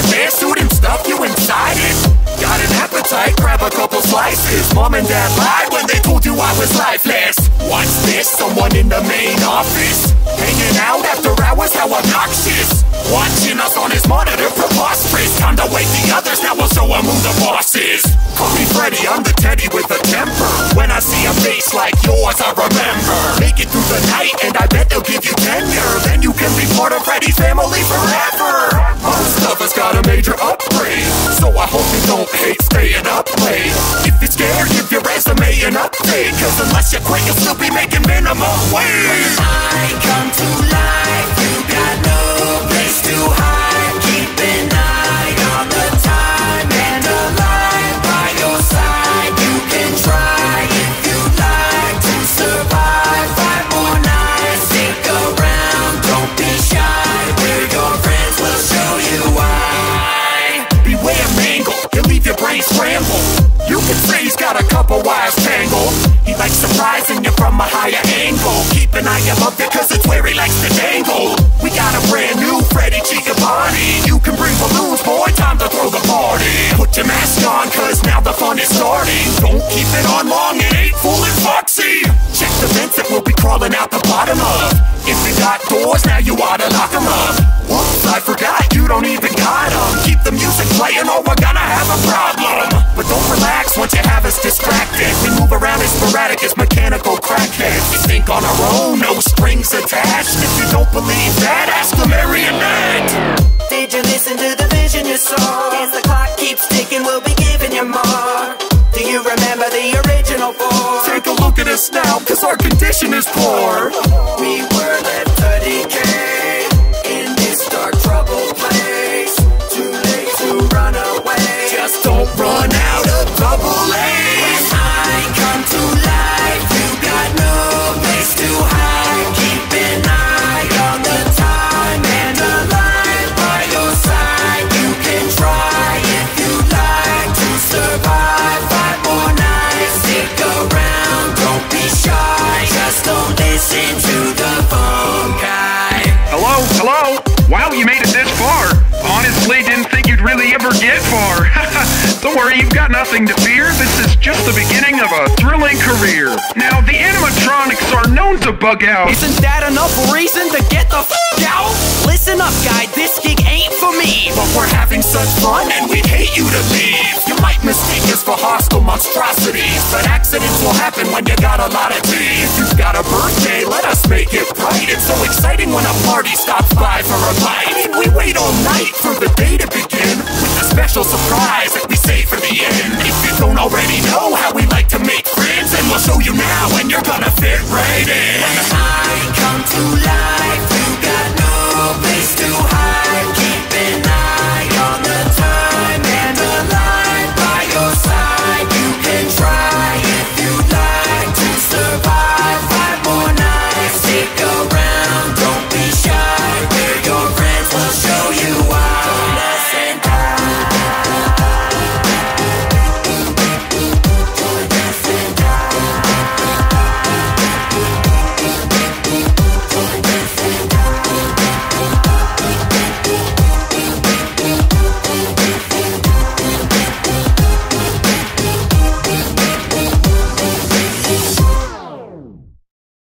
That bear suit and stuff you inside it. Got an appetite, grab a couple slices. Mom and dad lied when they told you I was lifeless. What's this, someone in the main office. Hanging out after hours, how obnoxious. Watching us on his monitor, preposterous. Time to wake the others, now we'll show him who the boss is. Call me Freddy, I'm the teddy with a temper. When I see a face like yours, I remember. Make it through the night and I Cause unless you quit, you'll still be making minimum wage. I You can say he's got a couple wires tangled. He likes surprising you from a higher angle. Keep an eye above it, cause it's where he likes to dangle. We got a brand new Freddy Giovanni. You can bring balloons, boy, time to throw the party. Put your mask on, cause now the fun is starting. Don't keep it on long, it ain't fooling Foxy. Check the vents that we'll be crawling out the bottom of. If you got doors, now you oughta lock 'em up. I forgot. You don't even got them Keep the music playing or we're gonna have a problem. But don't relax once you have us distracted. We move around as sporadic as mechanical crackheads. We think on our own, no strings attached. If you don't believe that, ask the marionette. Did you listen to the vision you saw? As the clock keeps ticking, we'll be giving you more. Do you remember the original four? Take a look at us now, cause our condition is poor. We were left 30k ever get far. Don't worry, you've got nothing to fear. This is just the beginning of a thrilling career. Now, the animatronics are known to bug out. Isn't that enough reason to get the f out? Listen up, guy, this gig ain't for me. But we're having such fun and we'd hate you to leave. You might mistake us for hostile monstrosities, but accidents will happen when you got a lot of teeth. You've got a birthday, let us make it bright. It's so exciting when a party stops by for a bite. And we wait all night for the day friends, and